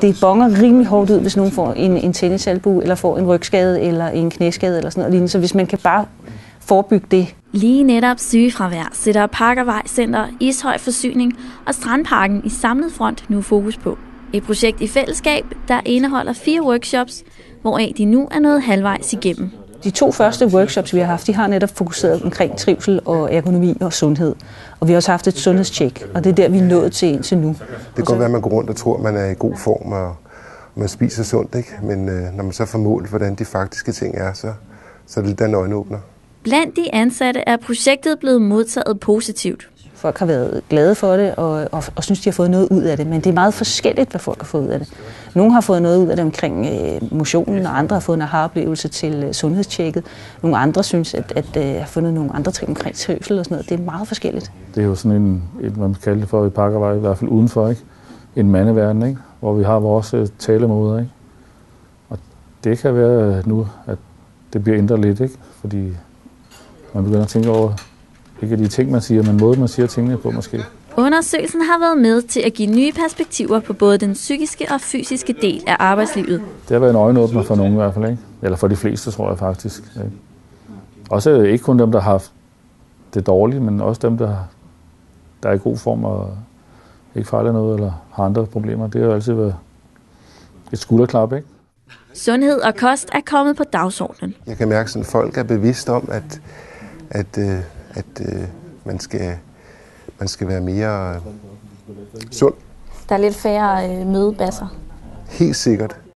Det bonger rimelig hårdt ud, hvis nogen får en, en tennisalbu, eller får en rygskade, eller en knæskade, eller sådan noget lignende. Så hvis man kan bare forebygge det. Lige netop sygefravær sætter Parkervej Center, Ishøj Forsyning og Strandparken i samlet front nu fokus på. Et projekt i fællesskab, der indeholder fire workshops, hvoraf de nu er nået halvvejs igennem. De to første workshops, vi har haft, de har netop fokuseret omkring trivsel og ergonomi og sundhed. Og vi har også haft et sundhedstjek, og det er der, vi er nået til indtil nu. Det kan godt være, at man går rundt og tror, at man er i god form og man spiser sundt, ikke? men øh, når man så får målt, hvordan de faktiske ting er, så, så er det lidt en øjenåbner. Blandt de ansatte er projektet blevet modtaget positivt. Folk har været glade for det og, og, og synes, de har fået noget ud af det, men det er meget forskelligt, hvad folk har fået ud af det. Nogle har fået noget ud af det omkring øh, motionen, og andre har fået en aha-oplevelse til øh, sundhedstjekket. Nogle andre synes, at, at øh, har fundet nogle andre ting omkring trivsel og sådan noget. Det er meget forskelligt. Det er jo sådan en, et, man kalder det for i Pakkervej, i hvert fald udenfor, ikke? en mandeverden, ikke? hvor vi har vores øh, talemåder. Ikke? Og det kan være nu, at det bliver ændret lidt, ikke? fordi man begynder at tænke over, ikke de ting, man siger, men måde, man siger tingene på måske. Undersøgelsen har været med til at give nye perspektiver på både den psykiske og fysiske del af arbejdslivet. Det har været en øjenåbner for nogen i hvert fald, ikke? eller for de fleste, tror jeg faktisk. Ikke? Også ikke kun dem, der har haft det dårligt, men også dem, der, der er i god form og ikke fejler noget, eller har andre problemer. Det har jo altid været et skulderklap, ikke? Sundhed og kost er kommet på dagsordenen. Jeg kan mærke, at folk er bevidst om, at, at, øh, at, at man, skal, man skal være mere øh, sund. Der er lidt færre øh, mødebasser. Helt sikkert.